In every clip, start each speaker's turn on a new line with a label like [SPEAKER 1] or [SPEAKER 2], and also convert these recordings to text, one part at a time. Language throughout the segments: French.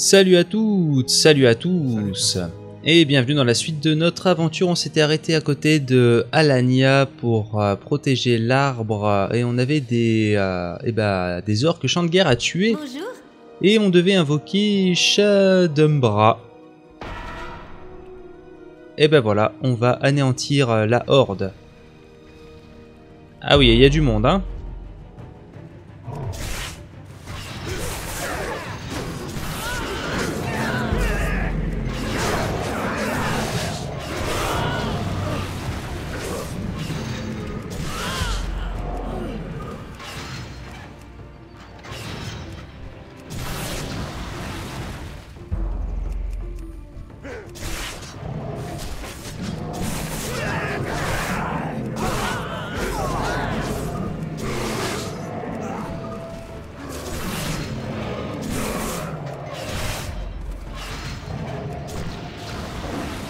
[SPEAKER 1] Salut à toutes, salut à tous, et bienvenue dans la suite de notre aventure. On s'était arrêté à côté de Alania pour euh, protéger l'arbre et on avait des, euh, eh ben, des orques champs de guerre à tuer
[SPEAKER 2] Bonjour.
[SPEAKER 1] et on devait invoquer Shadumbra. Et ben voilà, on va anéantir euh, la horde. Ah oui, il y a du monde, hein.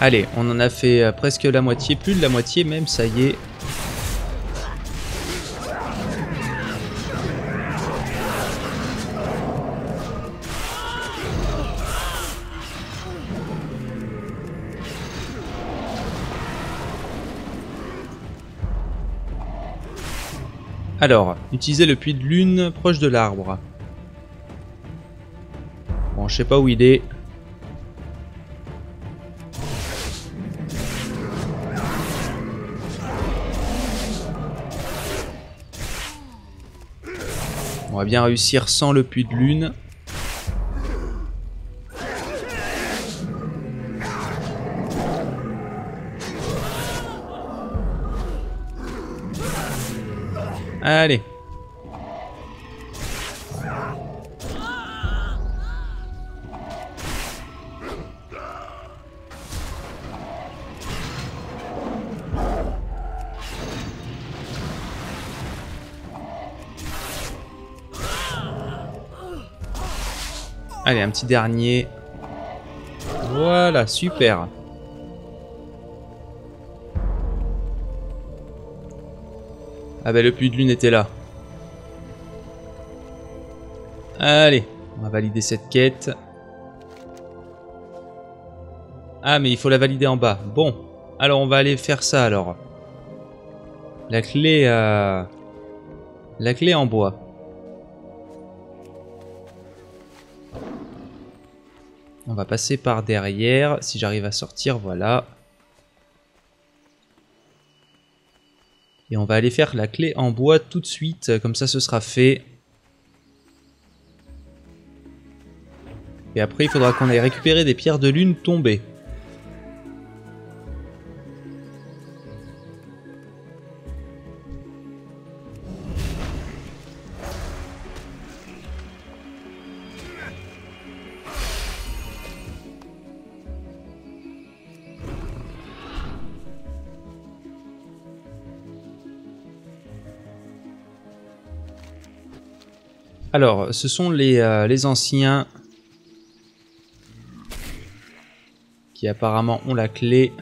[SPEAKER 1] Allez, on en a fait euh, presque la moitié, plus de la moitié même, ça y est. Alors, utilisez le puits de lune proche de l'arbre. Bon, je sais pas où il est. bien réussir sans le puits de lune. Allez. Allez, un petit dernier. Voilà, super. Ah bah le puits de lune était là. Allez, on va valider cette quête. Ah mais il faut la valider en bas. Bon, alors on va aller faire ça alors. La clé... Euh... La clé en bois. On va passer par derrière. Si j'arrive à sortir, voilà. Et on va aller faire la clé en bois tout de suite. Comme ça, ce sera fait. Et après, il faudra qu'on aille récupérer des pierres de lune tombées. Alors, ce sont les, euh, les anciens qui apparemment ont la clé.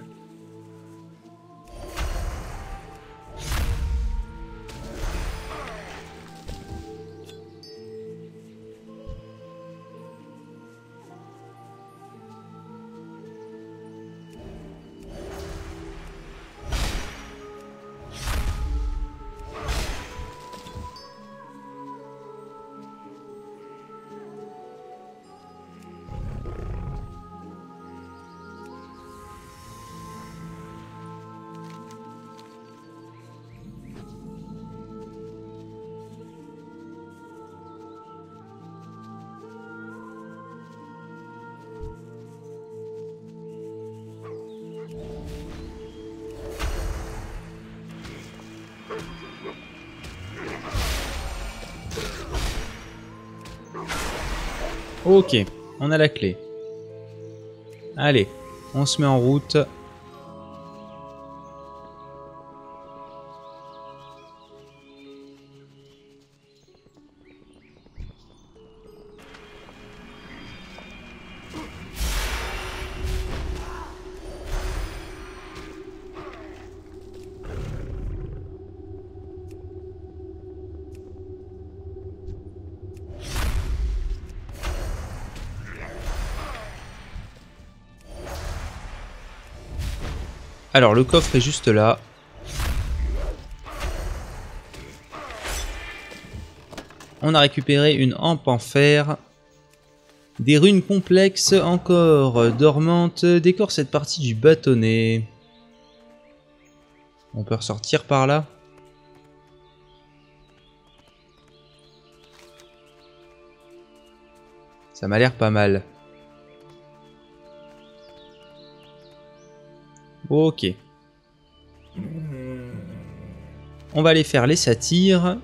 [SPEAKER 1] Ok, on a la clé. Allez, on se met en route. Alors, le coffre est juste là. On a récupéré une hampe en fer. Des runes complexes encore dormantes décorent cette partie du bâtonnet. On peut ressortir par là Ça m'a l'air pas mal. Ok. On va aller faire les satires.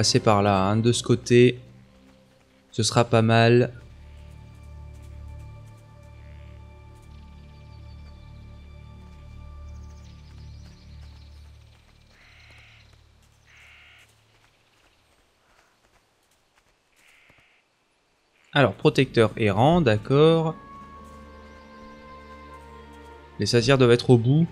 [SPEAKER 1] Passer par là, hein, de ce côté. Ce sera pas mal. Alors, protecteur errant, d'accord. Les satyres doivent être au bout.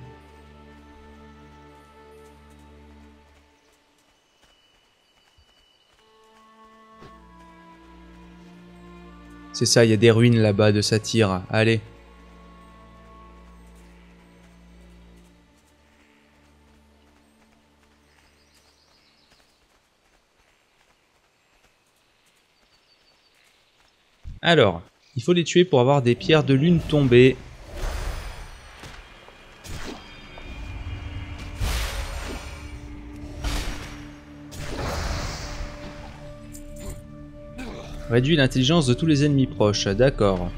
[SPEAKER 1] C'est ça, il y a des ruines là-bas de satyre. Allez. Alors, il faut les tuer pour avoir des pierres de lune tombées. Réduit l'intelligence de tous les ennemis proches, d'accord.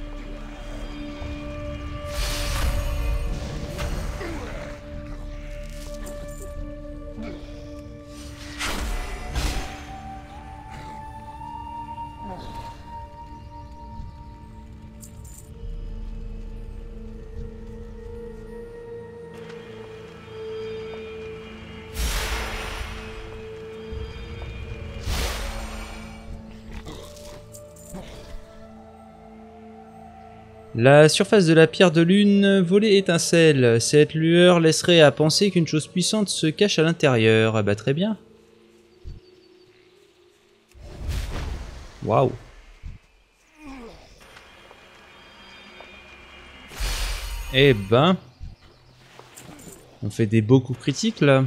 [SPEAKER 1] La surface de la pierre de lune volée étincelle. Cette lueur laisserait à penser qu'une chose puissante se cache à l'intérieur. Ah bah très bien. Waouh. Eh ben. On fait des beaux coups critiques là.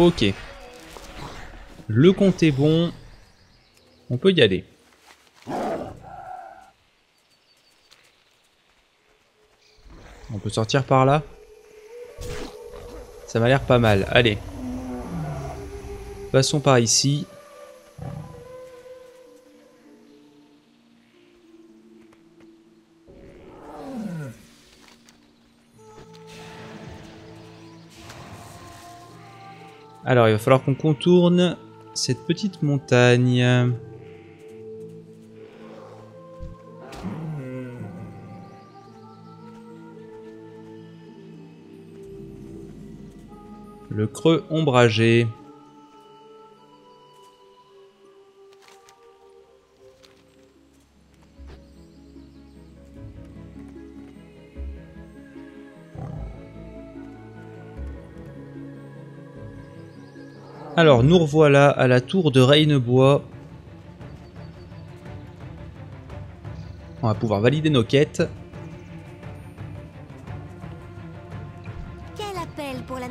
[SPEAKER 1] Ok. Le compte est bon. On peut y aller. On peut sortir par là? Ça m'a l'air pas mal. Allez. Passons par ici. Alors, il va falloir qu'on contourne cette petite montagne. Le creux ombragé. Alors, nous revoilà à la tour de Rainebois. On va pouvoir valider nos quêtes.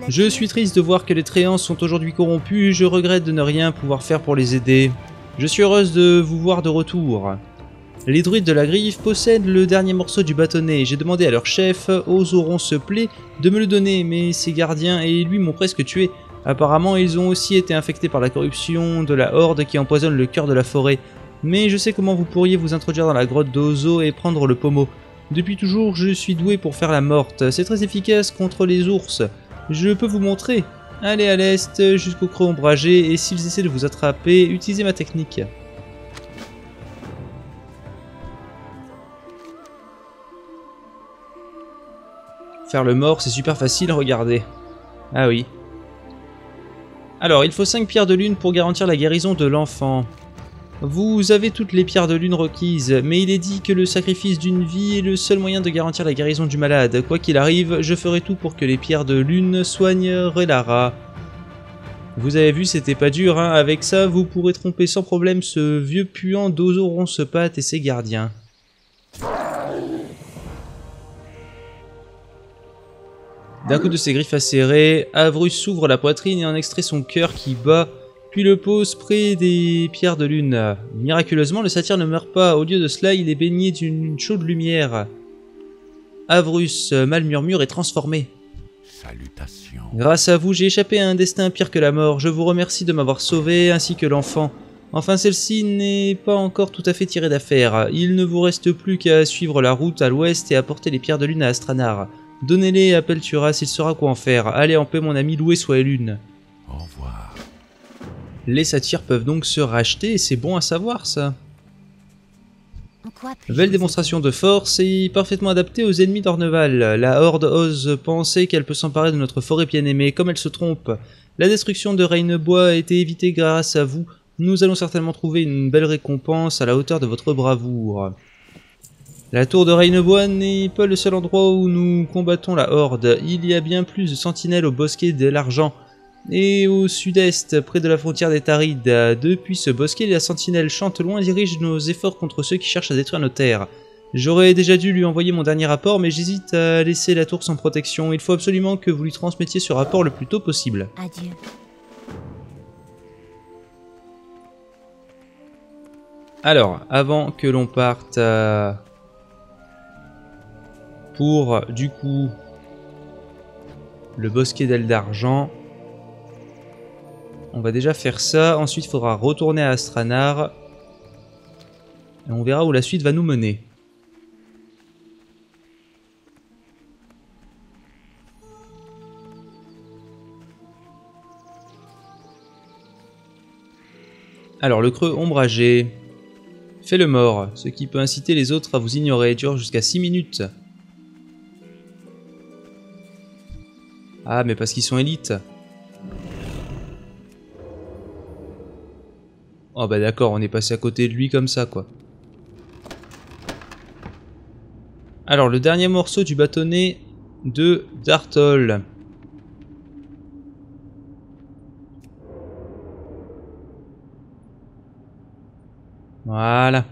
[SPEAKER 1] Je suis triste de voir que les Tréants sont aujourd'hui corrompus, je regrette de ne rien pouvoir faire pour les aider. Je suis heureuse de vous voir de retour. Les druides de la griffe possèdent le dernier morceau du bâtonnet. J'ai demandé à leur chef, Oseron se plaît, de me le donner, mais ses gardiens et lui m'ont presque tué. Apparemment, ils ont aussi été infectés par la corruption de la horde qui empoisonne le cœur de la forêt. Mais je sais comment vous pourriez vous introduire dans la grotte d'Ozo et prendre le pommeau. Depuis toujours, je suis doué pour faire la morte. C'est très efficace contre les ours. Je peux vous montrer. Allez à l'est, jusqu'au creux ombragé, et s'ils essaient de vous attraper, utilisez ma technique. Faire le mort, c'est super facile, regardez. Ah oui. Alors, il faut 5 pierres de lune pour garantir la guérison de l'enfant. Vous avez toutes les pierres de lune requises, mais il est dit que le sacrifice d'une vie est le seul moyen de garantir la guérison du malade. Quoi qu'il arrive, je ferai tout pour que les pierres de lune soignent Relara. Vous avez vu, c'était pas dur, hein Avec ça, vous pourrez tromper sans problème ce vieux puant d'Ozo Roncepat et ses gardiens. D'un coup de ses griffes acérées, Avrus s'ouvre la poitrine et en extrait son cœur qui bat, puis le pose près des pierres de lune. Miraculeusement, le satyre ne meurt pas. Au lieu de cela, il est baigné d'une chaude lumière. Avrus, mal murmure, est transformé.
[SPEAKER 2] Salutations.
[SPEAKER 1] Grâce à vous, j'ai échappé à un destin pire que la mort. Je vous remercie de m'avoir sauvé, ainsi que l'enfant. Enfin, celle-ci n'est pas encore tout à fait tirée d'affaire. Il ne vous reste plus qu'à suivre la route à l'ouest et à porter les pierres de lune à Astranar. Donnez-les à Pelturas, il saura quoi en faire. Allez en paix mon ami, loué soit lune.
[SPEAKER 2] Au revoir.
[SPEAKER 1] Les satyres peuvent donc se racheter, c'est bon à savoir ça. Belle démonstration de force et parfaitement adaptée aux ennemis d'Orneval. La Horde ose penser qu'elle peut s'emparer de notre forêt bien-aimée, comme elle se trompe. La destruction de Rainebois a été évitée grâce à vous. Nous allons certainement trouver une belle récompense à la hauteur de votre bravoure. La tour de Rainebois n'est pas le seul endroit où nous combattons la Horde. Il y a bien plus de sentinelles au bosquet de l'Argent. Et au sud-est, près de la frontière des Tarides, depuis ce bosquet, la sentinelle chante loin dirige nos efforts contre ceux qui cherchent à détruire nos terres. J'aurais déjà dû lui envoyer mon dernier rapport, mais j'hésite à laisser la tour sans protection. Il faut absolument que vous lui transmettiez ce rapport le plus tôt possible.
[SPEAKER 3] Adieu.
[SPEAKER 1] Alors, avant que l'on parte pour, du coup, le bosquet d'ailes d'argent, on va déjà faire ça. Ensuite, il faudra retourner à Astranar. Et on verra où la suite va nous mener. Alors, le creux ombragé. Fait le mort, ce qui peut inciter les autres à vous ignorer, dure jusqu'à 6 minutes. Ah, mais parce qu'ils sont élites. Oh bah d'accord, on est passé à côté de lui comme ça, quoi. Alors, le dernier morceau du bâtonnet de Dartol. Voilà.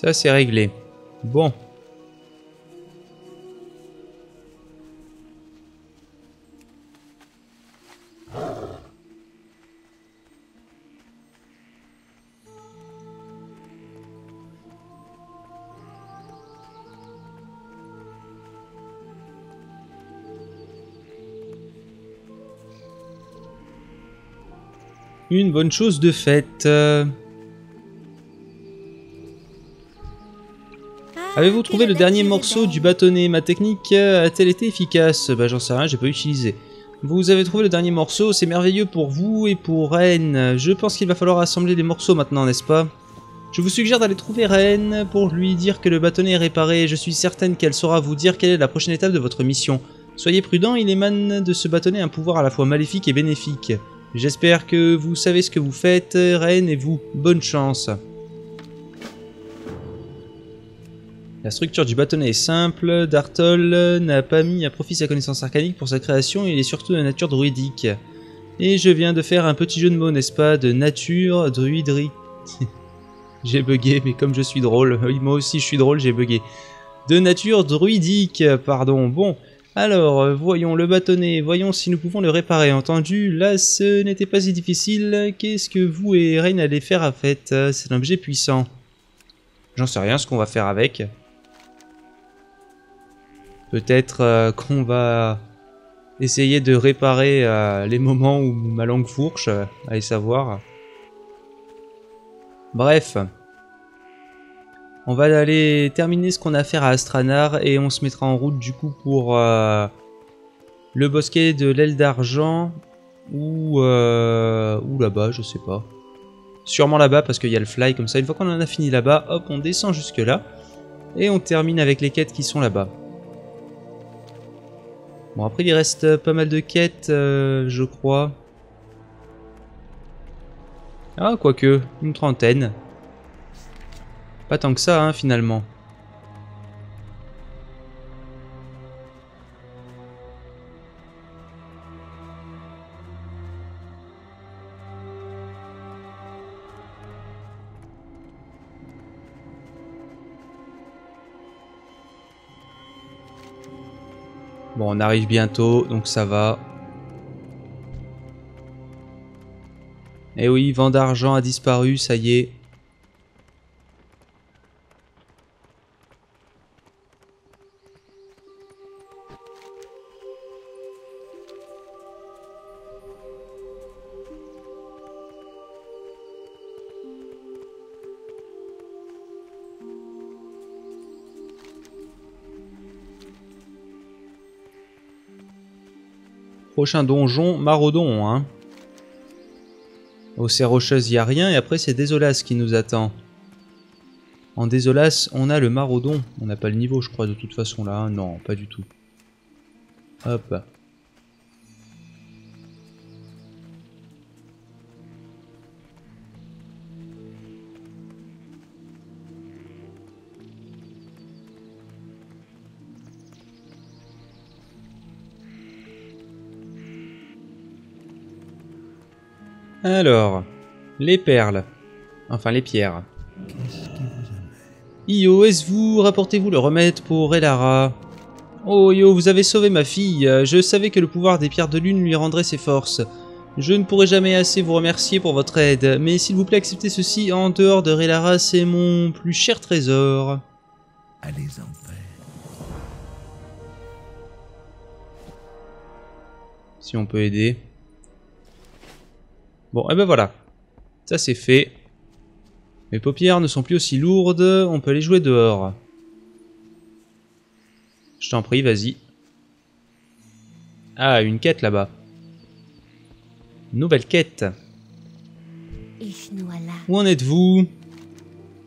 [SPEAKER 1] Ça, c'est réglé. Bon. Une bonne chose de faite. Avez-vous trouvé le dernier morceau du bâtonnet? Ma technique a-t-elle été efficace? Bah j'en sais rien, j'ai pas utilisé. Vous avez trouvé le dernier morceau, c'est merveilleux pour vous et pour Ren. Je pense qu'il va falloir assembler les morceaux maintenant, n'est-ce pas? Je vous suggère d'aller trouver Ren pour lui dire que le bâtonnet est réparé. Je suis certaine qu'elle saura vous dire quelle est la prochaine étape de votre mission. Soyez prudent, il émane de ce bâtonnet un pouvoir à la fois maléfique et bénéfique. J'espère que vous savez ce que vous faites, Ren, et vous, bonne chance. La structure du bâtonnet est simple, Dartol n'a pas mis à profit sa connaissance arcanique pour sa création, il est surtout de nature druidique. Et je viens de faire un petit jeu de mots, n'est-ce pas, de nature druidrique. j'ai bugué, mais comme je suis drôle, oui, moi aussi je suis drôle, j'ai bugué. De nature druidique, pardon. Bon, Alors, voyons le bâtonnet, voyons si nous pouvons le réparer. Entendu, là ce n'était pas si difficile. Qu'est-ce que vous et Rain allez faire à fait C'est un objet puissant. J'en sais rien ce qu'on va faire avec. Peut-être euh, qu'on va essayer de réparer euh, les moments où ma langue fourche, euh, allez savoir. Bref. On va aller terminer ce qu'on a à faire à Astranar et on se mettra en route du coup pour euh, le bosquet de l'aile d'argent ou, euh, ou là-bas, je sais pas. Sûrement là-bas parce qu'il y a le fly comme ça. Une fois qu'on en a fini là-bas, hop, on descend jusque là et on termine avec les quêtes qui sont là-bas. Bon, après, il reste pas mal de quêtes, euh, je crois. Ah, quoique, une trentaine. Pas tant que ça, hein, finalement. On arrive bientôt, donc ça va. Eh oui, vent d'argent a disparu, ça y est. Prochain donjon, Maraudon, hein. Au Serre Rocheuse, y a rien, et après c'est Désolas qui nous attend. En Désolas, on a le Maraudon. On n'a pas le niveau, je crois, de toute façon, là. Non, pas du tout. Hop. Alors, les perles. Enfin, les pierres. Io, est-ce vous rapportez-vous le remède pour Elara? Oh Io, vous avez sauvé ma fille. Je savais que le pouvoir des pierres de lune lui rendrait ses forces. Je ne pourrai jamais assez vous remercier pour votre aide, mais s'il vous plaît acceptez ceci en dehors de Relara, c'est mon plus cher trésor.
[SPEAKER 2] Allez en paix.
[SPEAKER 1] Si on peut aider. Bon, et ben voilà. Ça c'est fait. Mes paupières ne sont plus aussi lourdes, on peut aller jouer dehors. Je t'en prie, vas-y. Ah, une quête là-bas. Nouvelle quête. Où en êtes-vous?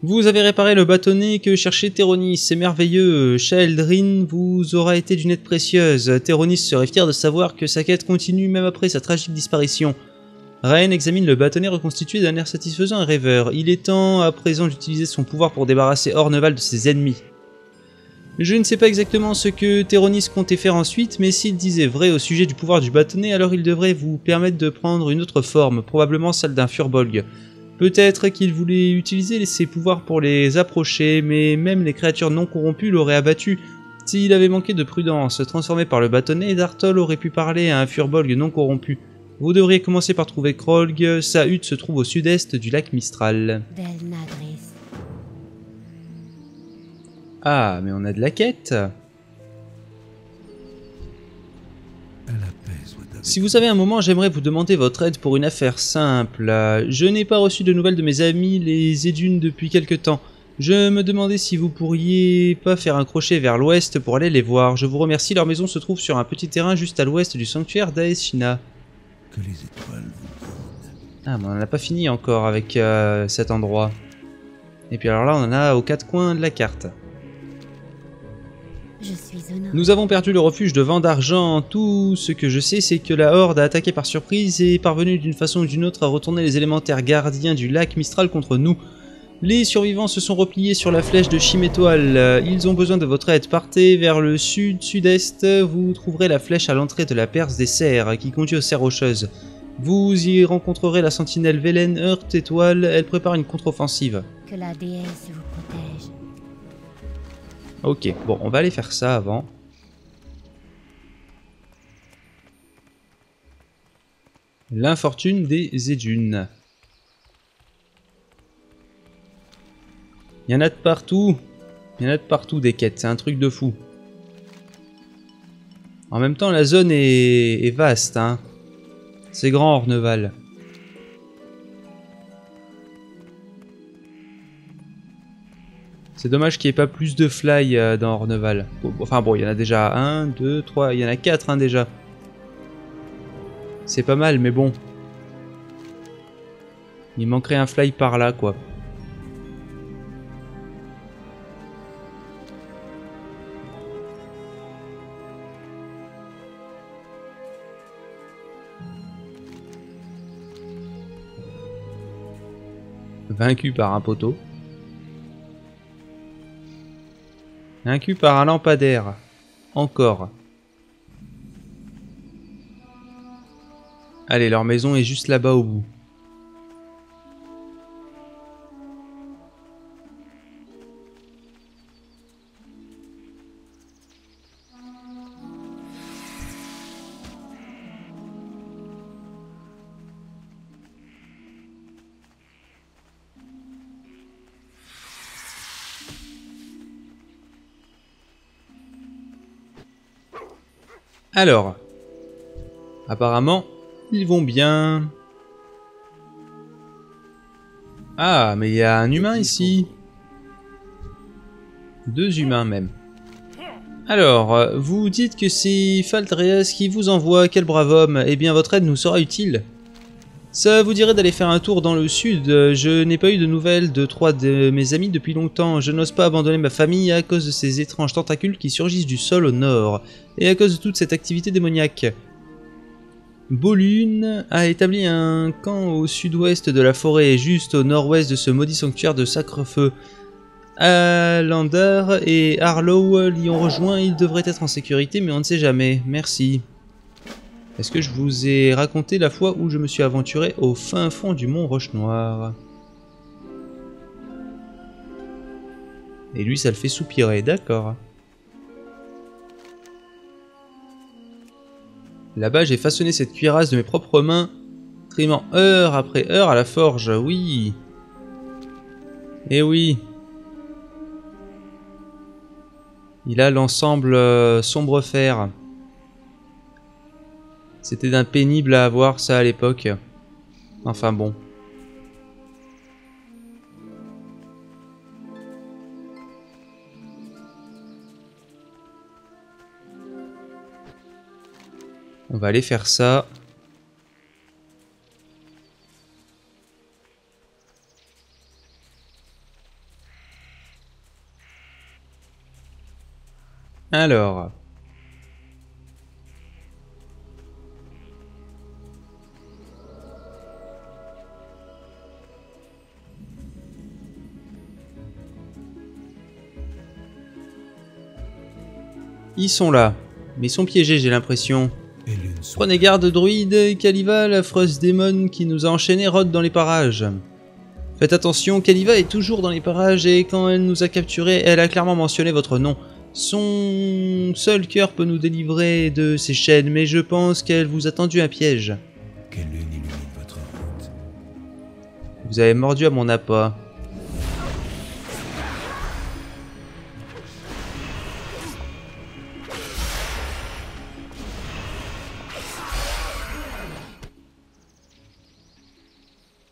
[SPEAKER 1] Vous avez réparé le bâtonnet que cherchait Théronis, c'est merveilleux. Sheldrin vous aura été d'une aide précieuse. Théronis serait fier de savoir que sa quête continue même après sa tragique disparition. Raen examine le bâtonnet reconstitué d'un air satisfaisant et rêveur. Il est temps à présent d'utiliser son pouvoir pour débarrasser Orneval de ses ennemis. Je ne sais pas exactement ce que Théronis comptait faire ensuite, mais s'il disait vrai au sujet du pouvoir du bâtonnet, alors il devrait vous permettre de prendre une autre forme, probablement celle d'un furbolg. Peut-être qu'il voulait utiliser ses pouvoirs pour les approcher, mais même les créatures non corrompues l'auraient abattu. S'il avait manqué de prudence, transformé par le bâtonnet, Dartol aurait pu parler à un furbolg non corrompu. Vous devriez commencer par trouver Krolg, sa hutte se trouve au sud-est du lac Mistral. Ah, mais on a de la quête Si vous avez un moment, j'aimerais vous demander votre aide pour une affaire simple. Je n'ai pas reçu de nouvelles de mes amis, les Édunes, depuis quelque temps. Je me demandais si vous pourriez pas faire un crochet vers l'ouest pour aller les voir. Je vous remercie, leur maison se trouve sur un petit terrain juste à l'ouest du sanctuaire d'Aeshina.
[SPEAKER 2] Que les étoiles vous guident.
[SPEAKER 1] Ah, mais on n'a pas fini encore avec euh, cet endroit. Et puis alors là, on en a aux quatre coins de la carte.
[SPEAKER 3] Je suis honoré.
[SPEAKER 1] Nous avons perdu le refuge de Vent d'Argent. Tout ce que je sais, c'est que la Horde a attaqué par surprise et est parvenue d'une façon ou d'une autre à retourner les élémentaires gardiens du lac Mistral contre nous. Les survivants se sont repliés sur la flèche de Chimétoile. Ils ont besoin de votre aide. Partez vers le sud-sud-est. Vous trouverez la flèche à l'entrée de la perse des serres qui conduit aux serres rocheuses. Vous y rencontrerez la sentinelle Vélène Heurte Étoile. Elle prépare une contre-offensive.
[SPEAKER 3] Que la déesse vous protège.
[SPEAKER 1] Ok, bon, on va aller faire ça avant. L'infortune des Édunes. Il y en a de partout. Il y en a de partout des quêtes, c'est un truc de fou. En même temps, la zone est, vaste. Hein. C'est grand, Orneval. C'est dommage qu'il n'y ait pas plus de fly euh, dans Orneval. Enfin bon, il y en a déjà un, deux, trois, il y en a quatre hein, déjà. C'est pas mal, mais bon. Il manquerait un fly par là, quoi. Vaincu par un poteau. Vaincu par un lampadaire. Encore. Allez, leur maison est juste là-bas au bout. Alors, apparemment, ils vont bien. Ah, mais il y a un humain ici. Deux humains même. Alors, euh, vous dites que c'est Faltreas qui vous envoie, quel brave homme. Eh bien, votre aide nous sera utile. Ça vous dirait d'aller faire un tour dans le sud. Je n'ai pas eu de nouvelles de trois de mes amis depuis longtemps. Je n'ose pas abandonner ma famille à cause de ces étranges tentacules qui surgissent du sol au nord, et à cause de toute cette activité démoniaque. Bolune a établi un camp au sud-ouest de la forêt, juste au nord-ouest de ce maudit sanctuaire de Sacre-Feu. Alander et Harlow l'y ont rejoint, ils devraient être en sécurité, mais on ne sait jamais. Merci. Est-ce que je vous ai raconté la fois où je me suis aventuré au fin fond du mont Roche-Noire? Et lui, ça le fait soupirer, d'accord. Là-bas, j'ai façonné cette cuirasse de mes propres mains, trimant heure après heure à la forge, oui. Eh oui. Il a l'ensemble euh, sombre fer. C'était d'un pénible à avoir ça à l'époque. Enfin bon. On va aller faire ça. Alors. Ils sont là. Mais ils sont piégés, j'ai l'impression. Prenez garde, druide, Kaliva, l'affreuse démon qui nous a enchaînés, rôde dans les parages. Faites attention, Kaliva est toujours dans les parages et quand elle nous a capturés, elle a clairement mentionné votre nom. Son seul cœur peut nous délivrer de ces chaînes, mais je pense qu'elle vous a tendu un piège.
[SPEAKER 2] que l'une illumine votre route.
[SPEAKER 1] Vous avez mordu à mon appât.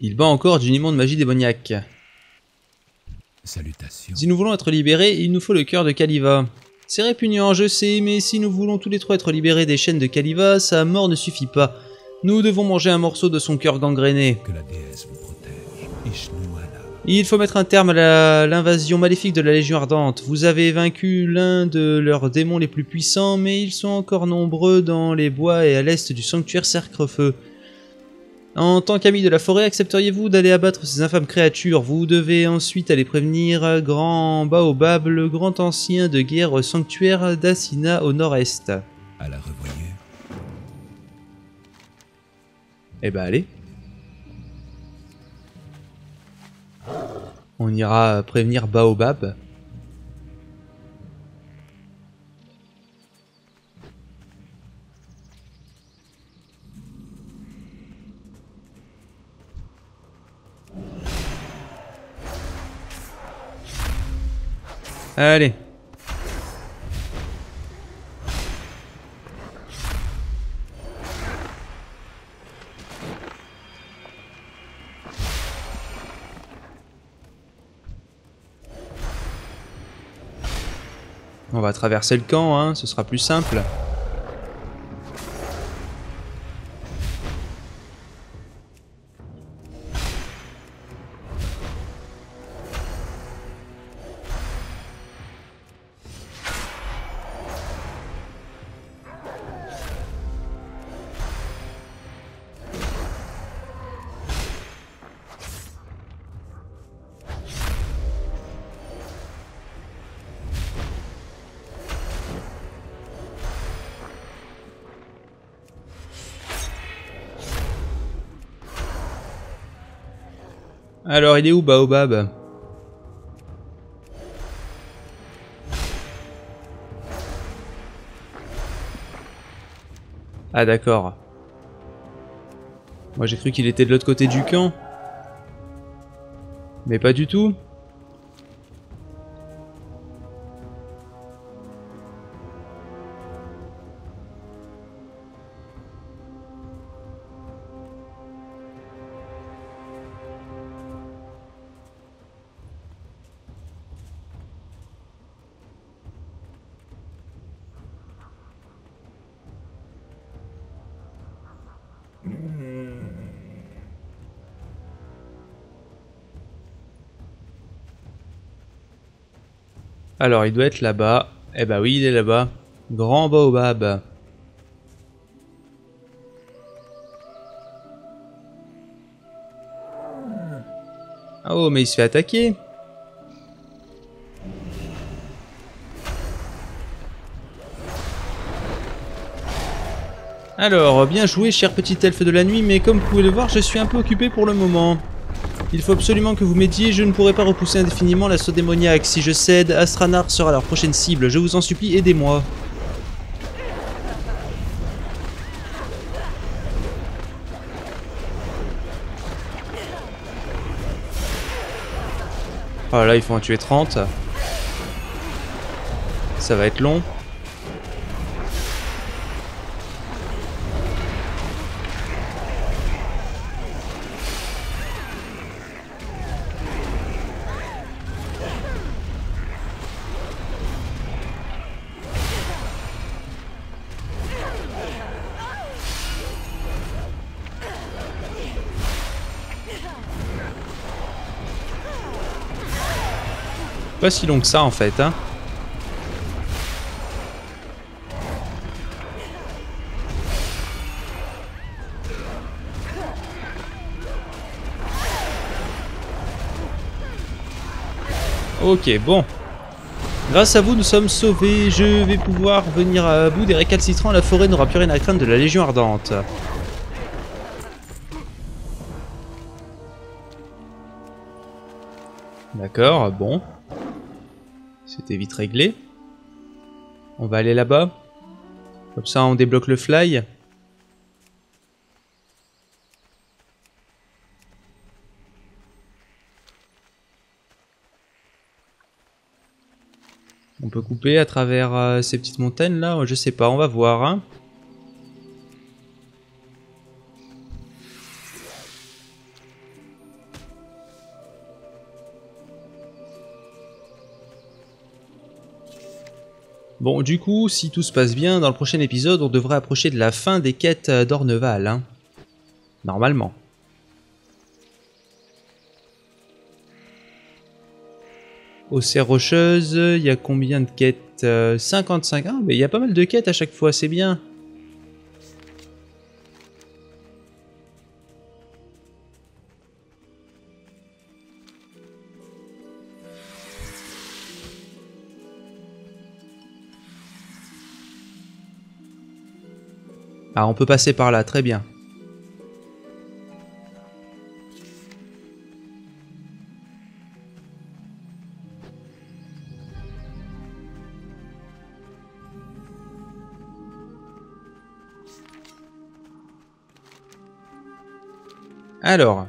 [SPEAKER 1] Il bat encore d'une immonde magie démoniaque.
[SPEAKER 2] Salutations.
[SPEAKER 1] Si nous voulons être libérés, il nous faut le cœur de Kaliva. C'est répugnant, je sais, mais si nous voulons tous les trois être libérés des chaînes de Kaliva, sa mort ne suffit pas. Nous devons manger un morceau de son cœur gangréné.
[SPEAKER 2] Que la déesse vous protège.
[SPEAKER 1] Il faut mettre un terme à l'invasion maléfique de la Légion Ardente. Vous avez vaincu l'un de leurs démons les plus puissants, mais ils sont encore nombreux dans les bois et à l'est du sanctuaire Cercrefeu. En tant qu'ami de la forêt, accepteriez-vous d'aller abattre ces infâmes créatures? Vous devez ensuite aller prévenir Grand Baobab, le grand ancien de guerre sanctuaire d'Assina au nord-est.
[SPEAKER 2] À la revoyure.
[SPEAKER 1] Eh ben allez. On ira prévenir Baobab. Allez. On va traverser le camp, hein, ce sera plus simple. Alors, il est où Baobab? Ah d'accord. Moi j'ai cru qu'il était de l'autre côté du camp. Mais pas du tout. Alors, il doit être là-bas. Eh bah oui, il est là-bas. Grand baobab. Oh, mais il se fait attaquer. Alors, bien joué, cher petit elfe de la nuit, mais comme vous pouvez le voir, je suis un peu occupé pour le moment. Il faut absolument que vous m'aidiez, je ne pourrai pas repousser indéfiniment l'assaut démoniaque. Si je cède, Astranar sera leur prochaine cible. Je vous en supplie, aidez-moi. Oh là, il faut en tuer 30. Ça va être long. Si long que ça en fait, hein. Ok, bon. Grâce à vous, nous sommes sauvés. Je vais pouvoir venir à bout des récalcitrants. La forêt n'aura plus rien à craindre de la Légion Ardente. D'accord, bon. C'était vite réglé. On va aller là-bas. Comme ça, on débloque le fly. On peut couper à travers euh, ces petites montagnes là Je sais pas, on va voir. Hein. Bon, du coup, si tout se passe bien, dans le prochain épisode, on devrait approcher de la fin des quêtes d'Orneval. Hein. Normalement. Aux serres rocheuses, il y a combien de quêtes 55 Ah, mais il y a pas mal de quêtes à chaque fois, c'est bien. Ah, on peut passer par là, très bien. Alors,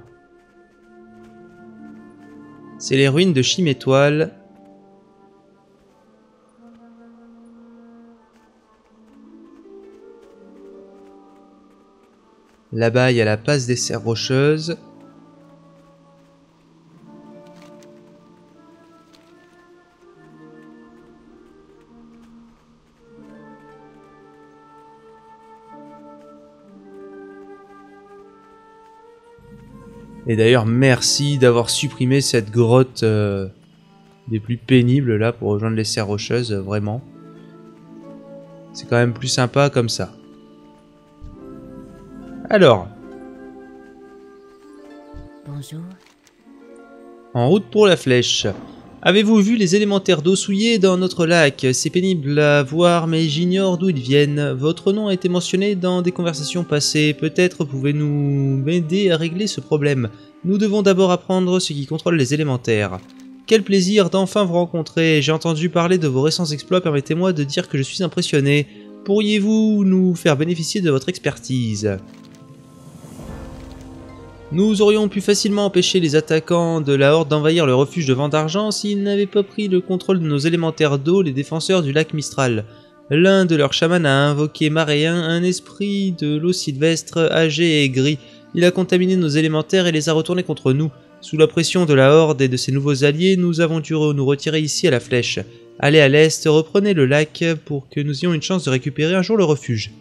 [SPEAKER 1] c'est les ruines de Chimétoile Là-bas, il y a la passe des serres rocheuses. Et d'ailleurs, merci d'avoir supprimé cette grotte euh, des plus pénibles là pour rejoindre les serres rocheuses, euh, vraiment. C'est quand même plus sympa comme ça. Alors,
[SPEAKER 3] Bonjour.
[SPEAKER 1] en route pour la flèche. Avez-vous vu les élémentaires d'eau souillés dans notre lac? C'est pénible à voir, mais j'ignore d'où ils viennent. Votre nom a été mentionné dans des conversations passées. Peut-être pouvez-nous m'aider à régler ce problème. Nous devons d'abord apprendre ce qui contrôle les élémentaires. Quel plaisir d'enfin vous rencontrer. J'ai entendu parler de vos récents exploits. Permettez-moi de dire que je suis impressionné. Pourriez-vous nous faire bénéficier de votre expertise? Nous aurions pu facilement empêcher les attaquants de la Horde d'envahir le refuge de Vent d'Argent s'ils n'avaient pas pris le contrôle de nos élémentaires d'eau, les défenseurs du lac Mistral. L'un de leurs chamans a invoqué Maréen, un esprit de l'eau sylvestre, âgé et gris. Il a contaminé nos élémentaires et les a retournés contre nous. Sous la pression de la Horde et de ses nouveaux alliés, nous avons dû nous retirer ici à la flèche. Allez à l'est, reprenez le lac pour que nous ayons une chance de récupérer un jour le refuge.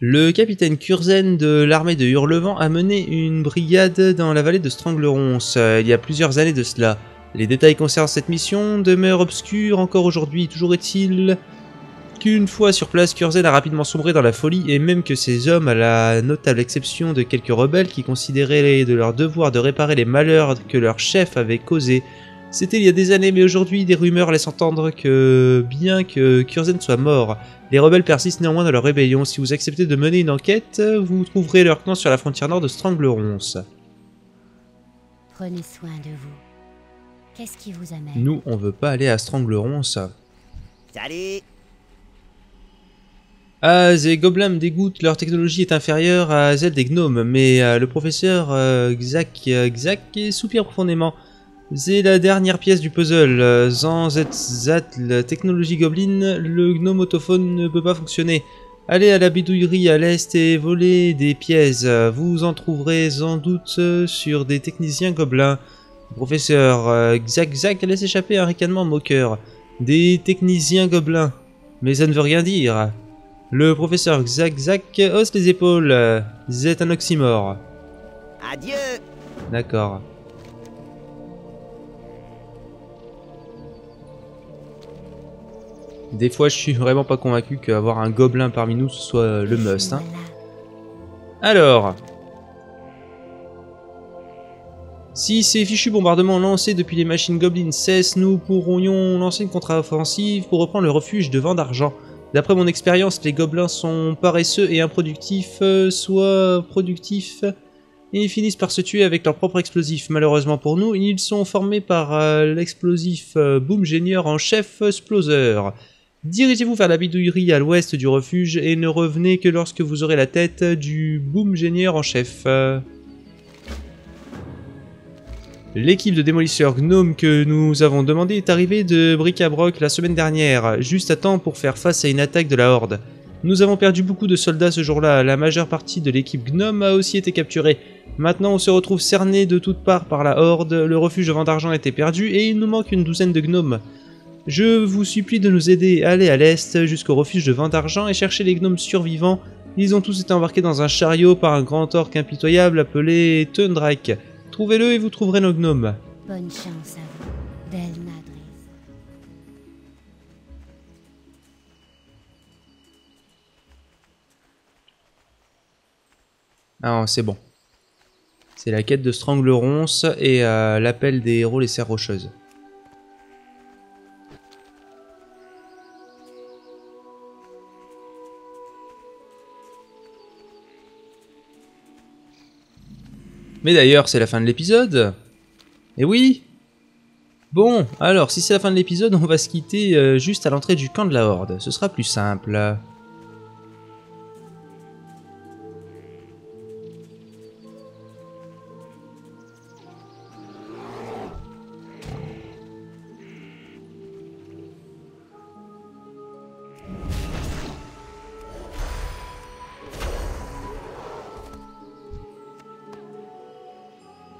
[SPEAKER 1] Le capitaine Kurzen de l'armée de Hurlevent a mené une brigade dans la vallée de Strangleronce euh, il y a plusieurs années de cela. Les détails concernant cette mission demeurent obscurs encore aujourd'hui. Toujours est-il qu'une fois sur place, Kurzen a rapidement sombré dans la folie et même que ces hommes, à la notable exception de quelques rebelles qui considéraient de leur devoir de réparer les malheurs que leur chef avait causés, c'était il y a des années, mais aujourd'hui des rumeurs laissent entendre que bien que Kurzen soit mort, les rebelles persistent néanmoins dans leur rébellion. Si vous acceptez de mener une enquête, vous trouverez leur camp sur la frontière nord de Strangleronce.
[SPEAKER 3] Prenez soin de vous. Qu'est-ce qui vous amène?
[SPEAKER 1] Nous, on veut pas aller à Strangleronce.
[SPEAKER 4] Salut
[SPEAKER 1] Az et Gobelins me dégoûtent, leur technologie est inférieure à celle des gnomes, mais euh, le professeur euh, Xak, euh, Xak soupire profondément. C'est la dernière pièce du puzzle. Sans zat la technologie goblin, le gnome autophone ne peut pas fonctionner. Allez à la bidouillerie à l'est et volez des pièces. Vous en trouverez sans doute sur des techniciens gobelins. Le professeur euh, Xak Xak laisse échapper un ricanement moqueur. Des techniciens gobelins. Mais ça ne veut rien dire. Le professeur Xak Xak hausse les épaules. C'est un oxymore.
[SPEAKER 4] Adieu
[SPEAKER 1] D'accord. Des fois, je suis vraiment pas convaincu qu'avoir un gobelin parmi nous ce soit euh, le must. Hein. Alors. Si ces fichus bombardements lancés depuis les machines Goblin cessent, nous pourrions lancer une contre-offensive pour reprendre le refuge de Vent d'Argent. D'après mon expérience, les gobelins sont paresseux et improductifs, euh, soit productifs, ils finissent par se tuer avec leur propre explosif. Malheureusement pour nous, ils sont formés par euh, l'explosif Boom Genior en chef Sploser. Dirigez-vous vers la bidouillerie à l'ouest du refuge et ne revenez que lorsque vous aurez la tête du Boom Genior en chef. L'équipe de démolisseurs Gnome que nous avons demandé est arrivée de Bric-à-Broc la semaine dernière, juste à temps pour faire face à une attaque de la Horde. Nous avons perdu beaucoup de soldats ce jour-là, la majeure partie de l'équipe Gnome a aussi été capturée. Maintenant on se retrouve cerné de toutes parts par la Horde, le refuge de Vent d'Argent a été perdu et il nous manque une douzaine de gnomes. Je vous supplie de nous aider, allez à l'est jusqu'au refuge de Vent d'Argent et chercher les gnomes survivants. Ils ont tous été embarqués dans un chariot par un grand orc impitoyable appelé Tundrak. Trouvez-le et vous trouverez nos gnomes.
[SPEAKER 3] Bonne chance à vous, belle Nadris.
[SPEAKER 1] Ah, c'est bon. C'est la quête de Strangleronce et euh, l'appel des héros les serres rocheuses. Mais d'ailleurs, c'est la fin de l'épisode. Et oui Bon, alors, si c'est la fin de l'épisode, on va se quitter euh, juste à l'entrée du camp de la Horde. Ce sera plus simple.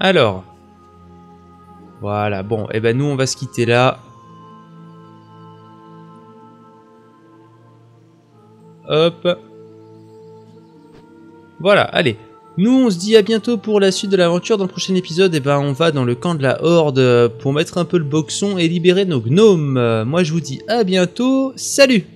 [SPEAKER 1] Alors. Voilà, bon, et ben nous on va se quitter là. Hop. Voilà, allez. Nous on se dit à bientôt pour la suite de l'aventure. Dans le prochain épisode, et ben on va dans le camp de la Horde pour mettre un peu le boxon et libérer nos gnomes. Moi je vous dis à bientôt. Salut